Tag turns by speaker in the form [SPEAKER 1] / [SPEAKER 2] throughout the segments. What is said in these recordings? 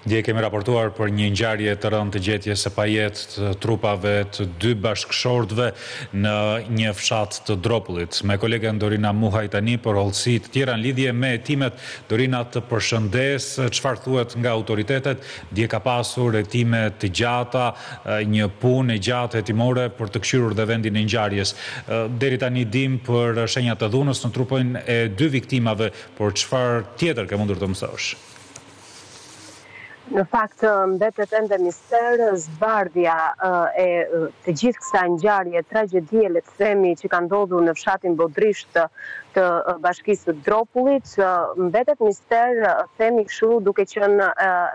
[SPEAKER 1] Dje kemi raportuar për një ngjarje të rëndë të gjetjes së pajetë të trupave të dy bashkëshortëve në një fshat të Dropullit. Me kolegen Dorina Muhaj tani për hollësi të tjera në lidhje me hetimet. Dorina, të përshëndes. Çfarë thuhet nga autoritetet? Dje ka pasur hetime të gjata, një punë e gjatë hetimore për të kqyrur dhe vendin e ngjarjes. Deri tani dimë për shenjat e dhunës në trupin e dy viktimave, por çfarë tjetër ke mundur të mësosh?
[SPEAKER 2] Në fakt, mbetet ende mister zbardhja e të gjithë kësaj ngjarje, tragjedie le të themi, që ka ndodhur në fshatin Bodrisht të bashkisë së Dropullit. Mbetet mister, themi kështu, duke qenë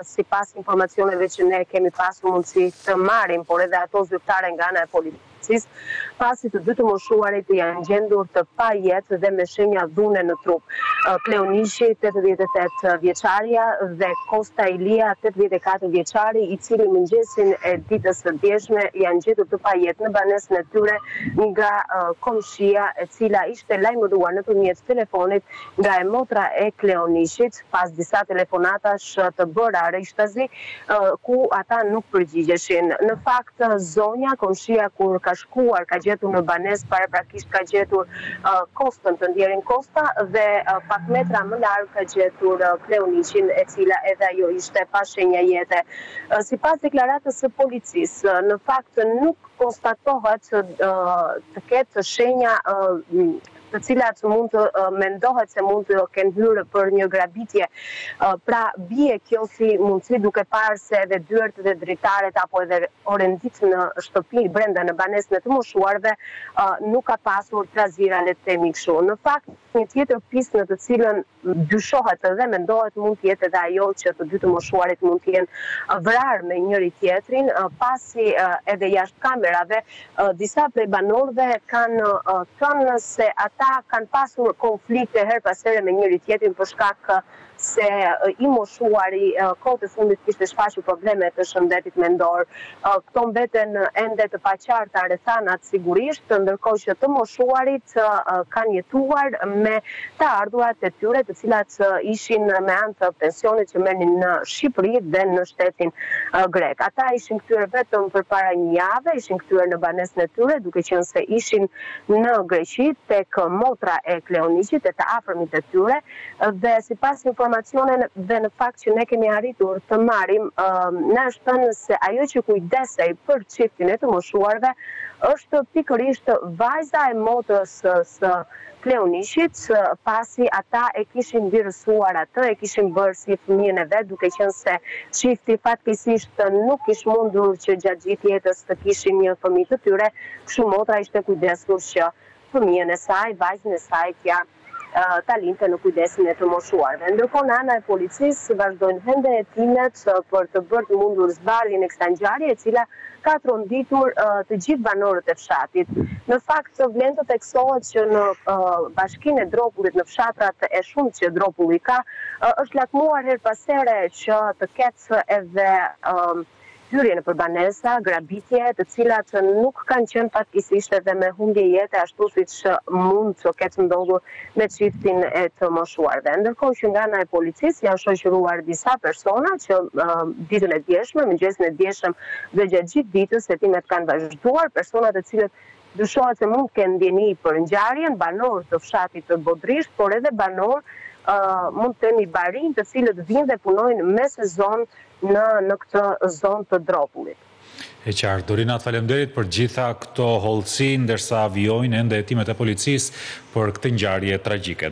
[SPEAKER 2] sipas informacioneve që ne kemi pasur mundësi të marrim, por edhe ato zyrtare nga ana e policisë. pasi të dy të moshuarit janë gjendur të pajetë dhe me shenja dhune në trup. Kleoniqi, tetëdhjetë e tetë vjeçarja dhe Kosta Ilia, tetëdhjetë e katër vjeçari, i cili mëngjesin e ditës së djeshme janë gjetur të pajetë në banesën e tyre nga komshia, e cila ishte lajmëruar nëpërmjet telefonit nga e motra e Kleoniqit. Pas disa telefonatash të bëra rishtazi, ku ata nuk përgjigjeshin. Në fakt, zonja, komshia kur ka shkuar ka gjetur në banesë paraprakisht ka gjetur Kostën, të ndjerin Kosta dhe pak metra më larg ka gjetur Kleoniqin e cila edhe ajo ishte pa shenja jete. Sipas deklaratës së policisë, në fakt nuk konstatohet të ketë shenja të cilat mund të mendohet se mund të kenë hyrë për një grabitje. Pra, bie kjo si mundësi duke parë se edhe dyert dhe dritaret apo edhe orenditë në shtëpi, brenda në banesën e të moshuarve, nuk ka pasur trazira, le të themi kështu. Në fakt, një tjetër pistë në të cilën Dyshohet dhe mendohet mund të jetë edhe ajo që të dy të moshuarit mund të jenë vrarë me njëri-tjetrin, pasi edhe jashtë kamerave disa prej banorëve kanë thënë se ata kanë pasur konflikte herë pas here me njëri-tjetrin për shkak se i moshuari kohët e fundit kishte shfaqur probleme të shëndetit mendor. Këto mbeten ende të paqarta rrethanat sigurisht, ndërkohë që të moshuarit kanë jetuar me të ardhurat e tyre të cilat ishin me anë të pensionit që merrnin në Shqipëri dhe në shtetin grek. Ata ishin kthyer vetëm përpara një jave, ishin kthyer në banesën e tyre duke qenë se ishin në Greqi tek motra e Kleoniqit dhe të afërmit e tyre, Dhe sipas informacioneve dhe në fakt që ne kemi arritur të marrim, na është thënë se ajo që kujdesej për çiftin e të moshuarve është pikërisht vajza e motrës së Kleonishit, pasi ata e kishin birësuar atë, e kishin bërë si fëmijën e vet, duke qenë se çifti fatkeqësisht nuk kish mundur që gjatë gjithë jetës të kishin një fëmijë të tyre, kështu motra ishte kujdesur që fëmijën e saj, vajzën e saj t'ia ta linte në kujdesin e të moshuarve. Ndërkohë nga ana e policisë vazhdojnë ende hetimet për të bërë të mundur zbardhjen e kësaj ngjarje e cila ka tronditur të gjithë banorët e fshatit. Në fakt vlen të theksohet që në bashkinë e Dropullit në fshatrat e shumtë që Dropulli ka është lakmuar herë pas here që të ketë edhe hyrje nëpër banesa, grabitje, të cilat nuk kanë qenë fatkeqësisht edhe me humbje jete ashtu siç mund të ketë ndodhur me çiftin e të moshuarve. Ndërkohë që nga ana e policisë janë shoqëruar disa persona që ditën e djeshme, mëngjesin e djeshëm dhe gjatë gjithë ditës hetimet kanë vazhduar, persona të cilët dyshohet se mund të kenë dijeni për ngjarjen, banorë të fshatit të Bodrisht, por edhe banorë mund të themi barinj të cilët vijnë dhe punojnë me sezon në këtë zonë të Dropullit.
[SPEAKER 1] E qartë. Dorina, të faleminderit për gjitha këto hollësi, ndërsa vijojnë ende hetimet e policisë për këtë ngjarje tragjike.